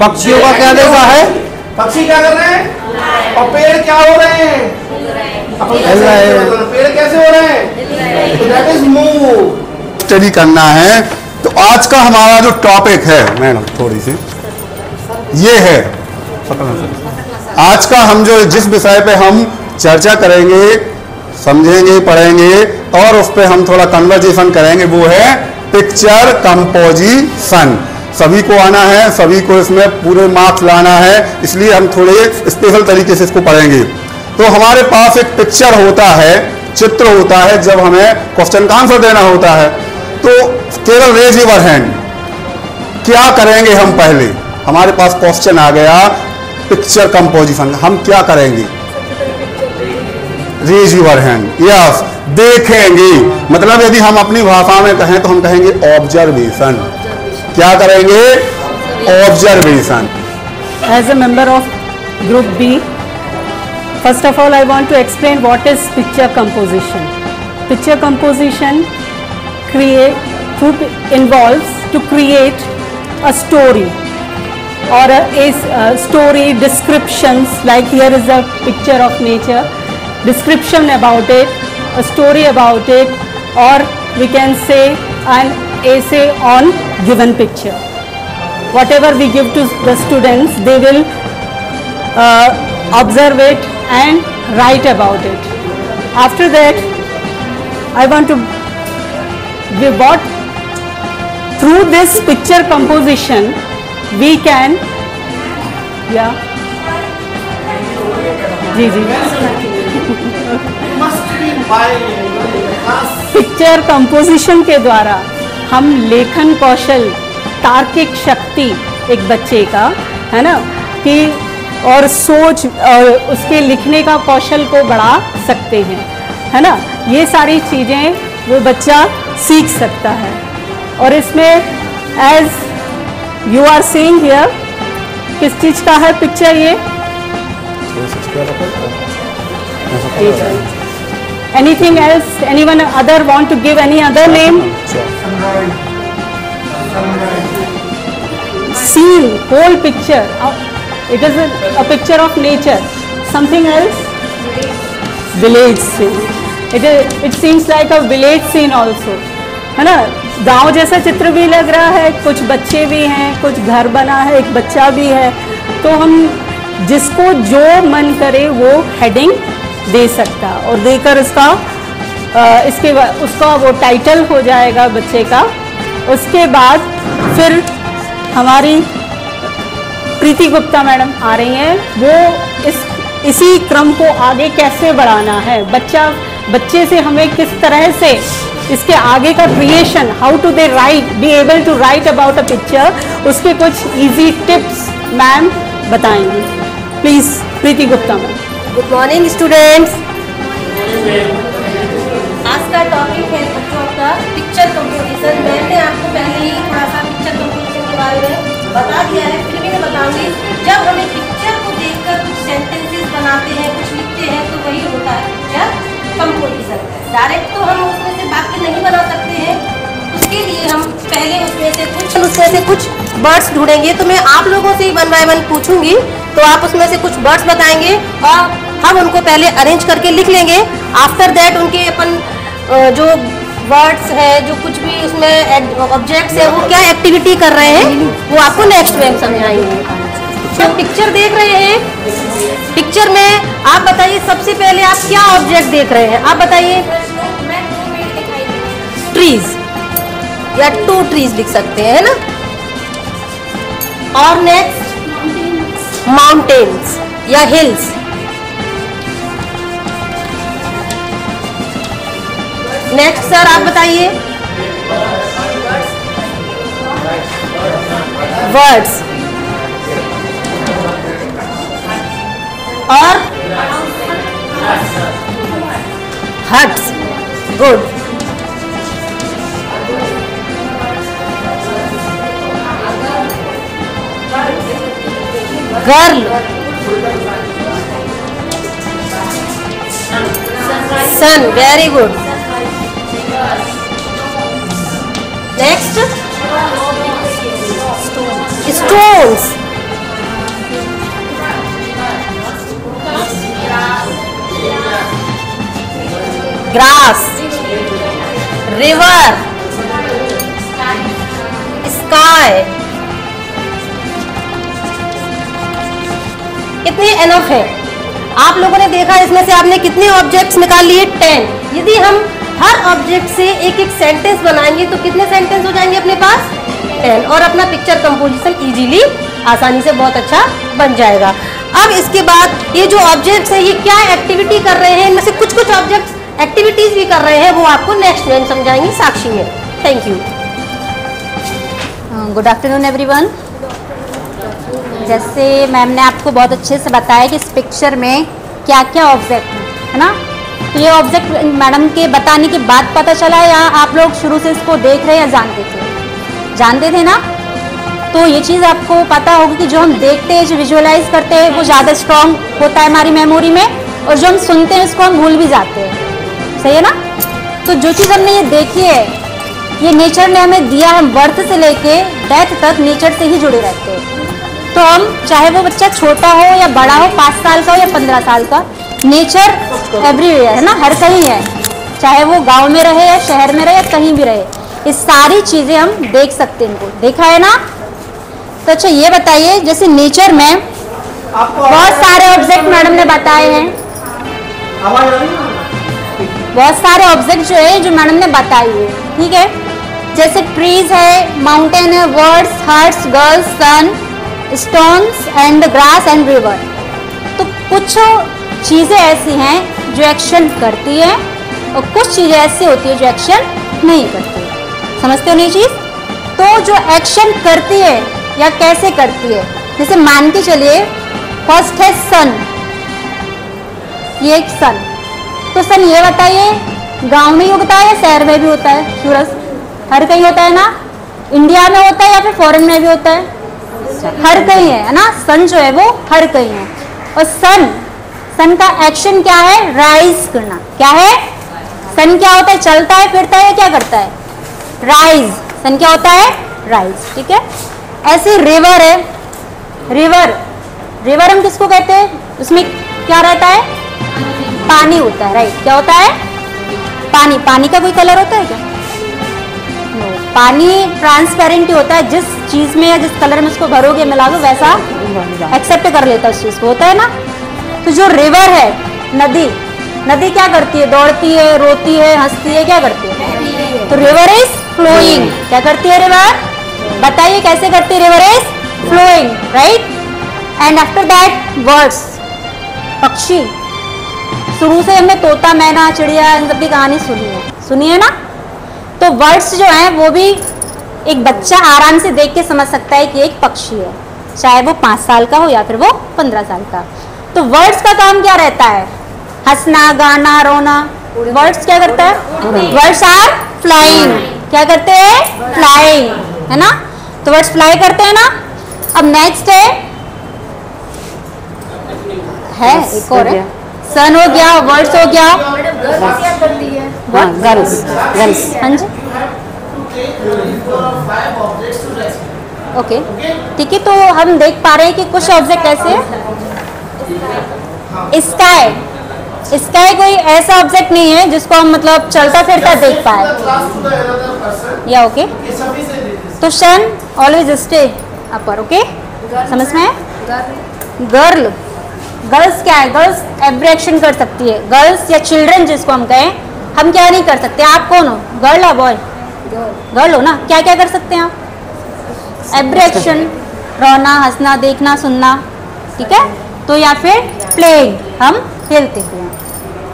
पक्षियों का क्या दशा है? पक्षी क्या कर रहे हैं? और पेड़ क्या हो रहे हैं? अपन कैसे हैं। पेड़ कैसे हो रहे हैं? तो दैट इज़ मूव स्टडी करना है। तो आज का हमारा जो टॉपिक है मैडम थोड़ी सी ये है। आज का हम जो जिस विषय पे हम चर्चा करेंगे समझेंगे पढ़ेंगे और उस पर हम थोड़ा कन्वर्जेशन करेंगे वो है पिक्चर कंपोजिशन सभी को आना है, सभी को इसमें पूरे मार्क्स लाना है, इसलिए हम थोड़े स्पेशल तरीके से इसको पढ़ेंगे। तो हमारे पास एक पिक्चर होता है, चित्र होता है, जब हमें क्वेश्चन का आंसर देना होता है। तो केवल रेज यूर हैंड क्या करेंगे हम पहले? हमारे पास क्वेश्चन आ गया पिक्चर कंपोजिशन हम क्या करेंगे? रेज यूर हैंड यस देखेंगे। मतलब यदि हम अपनी भाषा में कहें तो हम कहेंगे ऑब्जर्वेशन क्या करेंगे? Observation as a member of group B first of all I want to explain what is picture composition picture composition create through involve to create a story और story description like here is a picture of nature description about it a story about it और we can say and essay on given picture whatever we give to the students they will uh, observe it and write about it after that i want to give what through this picture composition we can yeah जी जी picture composition के द्वारा हम लेखन कौशल तार्किक शक्ति एक बच्चे का है ना? कि और सोच और उसके लिखने का कौशल को बढ़ा सकते हैं है ना? ये सारी चीज़ें वो बच्चा सीख सकता है। और इसमें as you are seeing here किस चीज़ का है पिक्चर ये? Anything else? Anyone other want to give any other name? Scene, whole picture. Uh, It is a, a picture of nature. Something else? Village scene. It is, it seems like a village scene also. है ना गाँव जैसा चित्र भी लग रहा है कुछ बच्चे भी हैं कुछ घर बना है एक बच्चा भी है तो हम जिसको जो मन करे वो हेडिंग दे सकता और देकर उसका इसके उसका वो टाइटल हो जाएगा बच्चे का। उसके बाद फिर हमारी प्रीति गुप्ता मैडम आ रही हैं। वो इस, इसी क्रम को आगे कैसे बढ़ाना है? बच्चा, बच्चे से हमें किस तरह से इसके आगे का creation how to they write be able to write about a picture उसके कुछ इजी टिप्स मैम बताएँगी। Please Preeti Gupta ma'am. Good morning students आज का टॉपिक है बच्चों का पिक्चर कंपोजिशन मैंने आपको पहले ही थोड़ा सा पिक्चर कंपोजिशन के बारे में। बता दिया है, फिर भी मैं बताऊँगी। जब हम पिक्चर को देखकर कुछ सेंटेंसेस बनाते हैं, कुछ लिखते हैं तो वही होता है पिक्चर कंपोजिशन डायरेक्ट तो हम उसमें से वाक्य नहीं बना सकते हैं। उसके लिए हम पहले उसमें से कुछ, उसमें से कुछ वर्ड्स ढूंढेंगे। तो मैं आप लोगों से वन बाय वन पूछूँगी। तो आप उसमें से कुछ वर्ड्स बताएँगे और हम उनको पहले अरेंज करके लिख लेंगे। आफ्टर दैट उनके अपन जो वर्ड्स है, जो कुछ भी उसमें ऑब्जेक्ट्स है, वो क्या एक्टिविटी कर रहे हैं, वो आपको नेक्स्ट में समझाएँगे। तो पिक्चर देख रहे हैं। पिक्चर में आप बताइए, सबसे पहले आप क्या ऑब्जेक्ट देख रहे हैं? आप बताइए। ट्रीज या टू ट्रीज लिख सकते हैं ना? और नेक्स्ट माउंटेन्स या हिल्स नेक्स्ट सर आप बताइए। वर्ड्स और? Huts good girl sun very good next stones grass river sky कितने एनफ है। आप लोगों ने देखा इसमें से आपने कितने ऑब्जेक्ट्स निकाल लिए? टेन यदि हम हर ऑब्जेक्ट से एक एक सेंटेंस बनाएँगे तो कितने सेंटेंस हो जाएँगे अपने पास? टेन और अपना पिक्चर कंपोजिशन इजीली आसानी से बहुत अच्छा बन जाएगा। अब इसके बाद ये जो ऑब्जेक्ट्स है, ये क्या एक्टिविटी कर रहे हैं? इनमें से कुछ कुछ ऑब्जेक्ट्स एक्टिविटीज़ भी कर रहे हैं, वो आपको नेक्स्ट में समझाएँगे साक्षी में। Thank you good afternoon everyone जैसे मैम ने आपको बहुत अच्छे से बताया कि इस पिक्चर में क्या क्या ऑब्जेक्ट है ना? ये ऑब्जेक्ट मैडम के बताने के बाद पता चला या आप लोग शुरू से इसको देख रहे या जानते थे? जानते थे ना? तो ये चीज़ आपको पता होगी कि जो हम देखते हैं, जो विजुअलाइज करते हैं, वो ज़्यादा स्ट्रॉन्ग होता है हमारी मेमोरी में और जो हम सुनते हैं, उसको हम भूल भी जाते हैं। सही है ना? तो जो चीज़ हमने ये देखी है, ये नेचर ने हमें दिया हम बर्थ से लेके डेथ तक नेचर से ही जुड़े रहते हैं। तो हम, चाहे वो बच्चा छोटा हो या बड़ा हो, पाँच साल का हो या पंद्रह साल का नेचर एवरीवेयर है ना? हर कहीं है। चाहे वो गाँव में रहे या शहर में रहे या कहीं भी रहे ये सारी चीज़ें हम देख सकते हैं इनको। देखा है ना? तो अच्छा ये बताइए जैसे नेचर में बहुत सारे ऑब्जेक्ट मैडम ने बताए हैं। बहुत सारे ऑब्जेक्ट जो है जो मैडम ने बताए है ठीक है? जैसे ट्रीज है माउंटेन है words huts girls sun stones and grass and river तो कुछ चीज़ें ऐसी हैं जो एक्शन करती हैं और कुछ चीज़ें ऐसी होती है जो एक्शन नहीं करती समझते हो नहीं चीज़? तो जो एक्शन करती है या कैसे करती है? जैसे मान के चलिए फ़र्स्ट है सन ये एक सन तो सन ये बताइए, गाँव में ही उगता है या शहर में भी होता है? सूरज। हर कहीं होता है ना? इंडिया में होता है या फिर फॉरेन में भी होता है? हर कहीं है ना? सन जो है वो हर कहीं है। और सन सन का एक्शन क्या है? राइज करना। क्या है? सन क्या होता है? चलता है फिरता है क्या करता है? राइज सन क्या होता है? राइज ठीक है? ऐसे रिवर है। रिवर रिवर हम किसको कहते हैं? उसमें क्या रहता है? पानी होता है राइट क्या होता है? पानी। पानी का कोई कलर होता है क्या? No. पानी ट्रांसपेरेंट ही होता है। जिस चीज़ में या जिस कलर में उसको भरोगे मिलाओगे वैसा एक्सेप्ट कर लेता है उस चीज़ को। होता है ना? तो जो रिवर है नदी नदी क्या करती है? दौड़ती है रोती है हंसती है क्या करती है? तो रिवर इज़ फ्लोइंग क्या करती है रिवर बताइए कैसे करती है river is flowing right and after that words पक्षी। शुरू से हमने तोता मैना चिड़िया इन सब की कहानी सुनी है। सुनी है ना? तो वर्ड्स जो हैं वो भी एक बच्चा आराम से देख के समझ सकता है कि एक पक्षी है। चाहे वो पाँच साल का हो या फिर वो पंद्रह साल का। तो वर्ड्स का काम क्या रहता है? हंसना गाना रोना। वर्ड्स क्या करता है? वर्ड्स आर फ्लाइंग क्या करते हैं? फ्लाइंग है ना? तो वर्ड्स फ्लाई करते हैं ना? अब नेक्स्ट है। है? एक और है सन हो गया वर्ड्स हो गया। गर्ल्स गर्ल्स हाँ जी। ओके ठीक है तो हम देख पा रहे हैं कि कुछ ऑब्जेक्ट ऐसे हैं। स्काई स्काई कोई ऐसा ऑब्जेक्ट नहीं है जिसको हम मतलब चलता फिरता देख पाए। या ओके तो शन ऑलवेज स्टे अपर ओके समझ में? गर्ल गर्ल्स क्या है? गर्ल्स एवरी एक्शन कर सकती है। गर्ल्स या चिल्ड्रन जिसको हम कहें हम क्या नहीं कर सकते? आप कौन हो? गर्ल या बॉय गर्ल हो ना? क्या क्या कर सकते हैं आप? एवरी एक्शन रोना हंसना देखना सुनना। ठीक है? तो या फिर प्लेइंग हम खेलते हैं।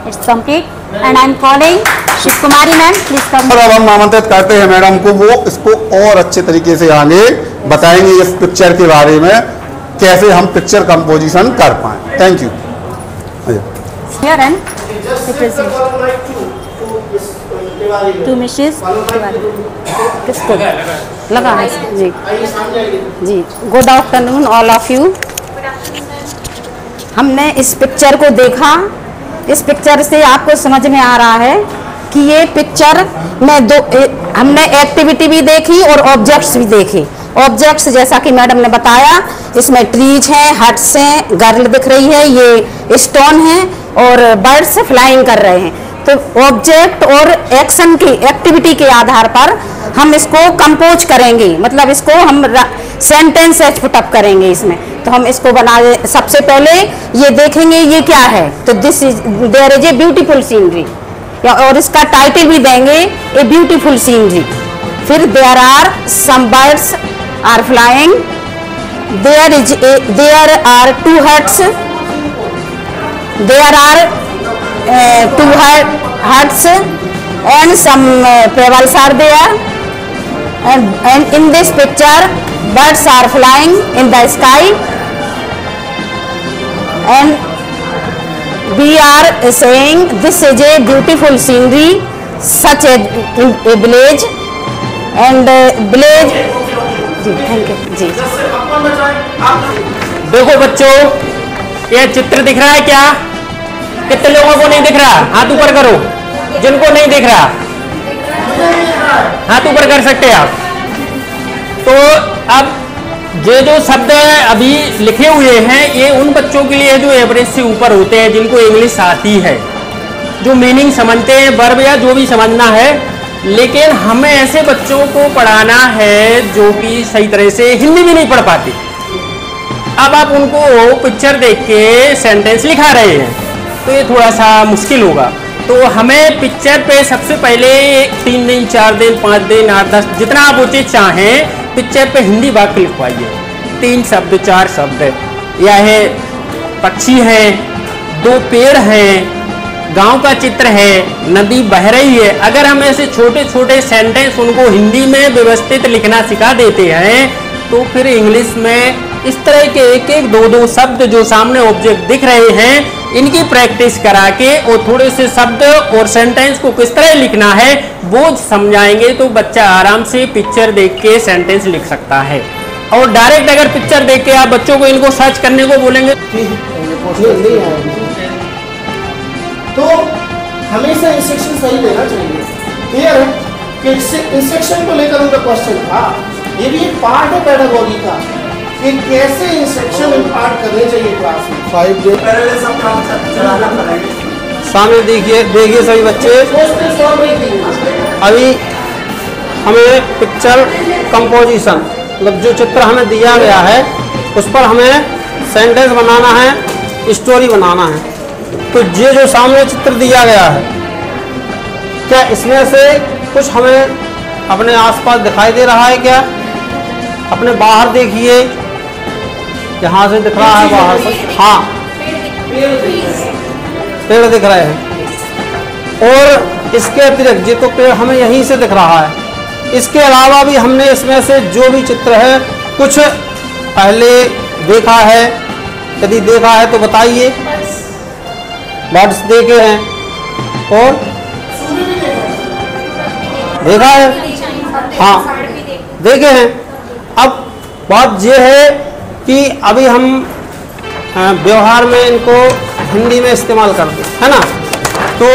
It's complete and I am following Shiv Kumari ma'am please come और अब हम आमंत्रित करते हैं मैडम को वो इसको और अच्छे तरीके से आगे बताएँगे इस पिक्चर के बारे में कैसे हम पिक्चर कंपोजिशन कर पाए। Thank you here and represent to Mrs किसको लगा जी। जी। Good afternoon all of you हमने इस पिक्चर को देखा। इस पिक्चर से आपको समझ में आ रहा है कि ये पिक्चर में दो ए, हमने एक्टिविटी भी देखी और ऑब्जेक्ट्स भी देखे। ऑब्जेक्ट्स जैसा कि मैडम ने बताया इसमें ट्रीज हैं हट्स हैं गर्ल दिख रही है ये स्टोन है और बर्ड्स फ्लाइंग कर रहे हैं। तो ऑब्जेक्ट और एक्शन की एक्टिविटी के आधार पर हम इसको कंपोज करेंगे। मतलब इसको हम सेंटेंस एच पुटअप करेंगे इसमें। तो हम इसको बना सबसे पहले ये देखेंगे ये क्या है। तो this is there is a beautiful scenery और इसका टाइटल भी देंगे ए ब्यूटीफुल सीनरी फिर there are some birds are flying there is a there are two huts there are uh, two hut- huts and some uh, pebbles are there. And, birds are flying in the sky and we are saying this is a beautiful scenery such a, a village and uh, village जी thank you जी देखो बच्चों ये चित्र दिख रहा है क्या कितने लोगों को नहीं दिख रहा हाथ ऊपर करो जिनको नहीं दिख रहा हाथ ऊपर कर सकते हैं आप तो अब ये जो शब्द अभी लिखे हुए हैं, ये उन बच्चों के लिए है जो एवरेज से ऊपर होते हैं, जिनको इंग्लिश आती है, जो मीनिंग समझते हैं वर्ब या जो भी समझना है, लेकिन हमें ऐसे बच्चों को पढ़ाना है, जो कि सही तरह से हिंदी भी नहीं पढ़ पाते। अब आप उनको पिक्चर देख के सेंटेंस लिखा रहे हैं तो ये थोड़ा सा मुश्किल होगा। तो हमें पिक्चर पे सबसे पहले तीन दिन, चार दिन, पाँच दिन, आठ, दस, जितना आप उचित चाहें पिक्चर पे हिंदी वाक्य लिखवाइए। तीन शब्द, चार शब्द। या है, पक्षी है, दो पेड़ हैं, गाँव का चित्र है, नदी बह रही है। अगर हम ऐसे छोटे छोटे सेंटेंस उनको हिंदी में व्यवस्थित लिखना सिखा देते हैं तो फिर इंग्लिश में इस तरह के एक एक दो दो शब्द जो सामने ऑब्जेक्ट दिख रहे हैं इनकी प्रैक्टिस करा के और थोड़े से शब्द और सेंटेंस को किस तरह लिखना है, वो समझाएँगे तो बच्चा आराम से पिक्चर देख के सेंटेंस लिख सकता है। और डायरेक्ट अगर पिक्चर देख के आप बच्चों को इनको सर्च करने को बोलेंगे। तो हमेशा इंस्ट्रक्शन सही देना चाहिए। क्लियर है? कि इंस्ट्रक्शन को लेकर उनका क्वेश्चन था। ये भी पार्ट है पेडागोगी का। कि कैसे इंस्ट्रक्शन इम्पार्ट करने चाहिए क्लास में? फाइव डे पहले सब काम चलाना पड़ेगा। सामने देखिए देखिए सभी बच्चे। अभी हमें पिक्चर कंपोजिशन मतलब जो चित्र हमें दिया गया है उस पर हमें सेंटेंस बनाना है स्टोरी बनाना है। तो ये जो सामने चित्र दिया गया है क्या इसमें से कुछ हमें अपने आसपास दिखाई दे रहा है क्या? अपने बाहर देखिए। यहाँ से दिख रहा है बाहर से। हाँ। पेड़ दिख रहे हैं। और इसके अतिरिक्त ये तो पेड़ हमें यहीं से दिख रहा है। इसके अलावा भी हमने इसमें से जो भी चित्र है, कुछ पहले देखा है। यदि देखा है तो बताइए। बर्ड्स देखे हैं। और? देखा है? हाँ। देखे हैं। अब बात यह है कि अभी हम व्यवहार में इनको हिंदी में इस्तेमाल करते हैं है ना? तो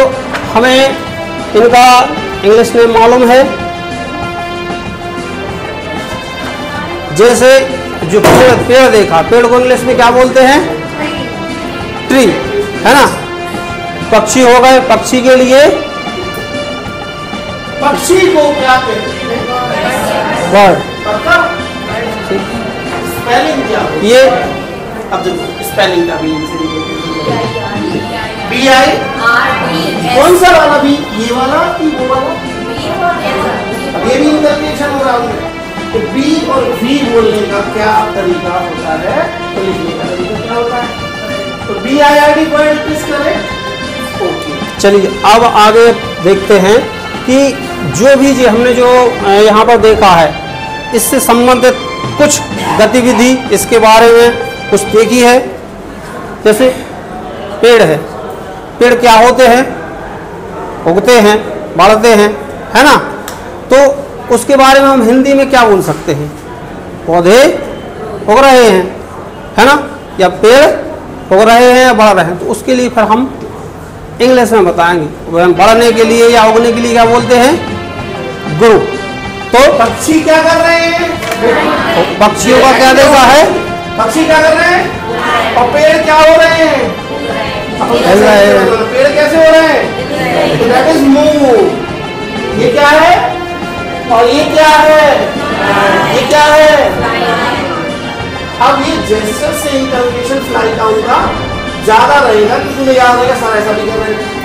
हमें इनका इंग्लिश में मालूम है। जैसे जो पेड़ पेड़ देखा पेड़ को इंग्लिश में क्या बोलते हैं? ट्री है ना? पक्षी हो गए पक्षी के लिए पक्षी को क्या कहते हैं? बर्ड। स्पेलिंग ये अब देखो स्पेलिंग का भी बी आई कौन सा वाला भी ये वाला कि वो वाला? अब ये भी इंटरप्रिटेशन हो रहा है। तो बी और वी बोलने का क्या तरीका होता है? तो लिखने का तरीका क्या होता है? तो B I I D point किस करें? ओके चलिए अब आगे देखते हैं कि जो भी जी हमने जो यहाँ पर देखा है इससे संबंधित कुछ गतिविधि इसके बारे में कुछ देखी है? जैसे पेड़ है। पेड़ क्या होते हैं? उगते हैं, बढ़ते हैं, है ना? तो उसके बारे में हम हिंदी में क्या बोल सकते हैं? पौधे उग रहे हैं, है ना? या पेड़ उग रहे हैं या बढ़ रहे हैं। तो उसके लिए फिर हम इंग्लिश में बताएँगे। बढ़ने के लिए या उगने के लिए क्या बोलते हैं? ग्रो। तो पक्षी क्या कर रहे हैं? पक्षियों का क्या देखा है? पक्षी क्या कर रहे हैं? और पेड़ क्या हो रहे हैं? हिल रहे हैं। पेड़ कैसे हो रहे हैं? दैट इज़ मूव ये क्या है? और ये क्या है? ये क्या है? अब ये जेस्टर से इंटरप्रिटेशन फ्लाई का उनका ज़्यादा रहेगा क्योंकि उन्हें याद रहेगा? सर ऐसा भी कर रहे हैं।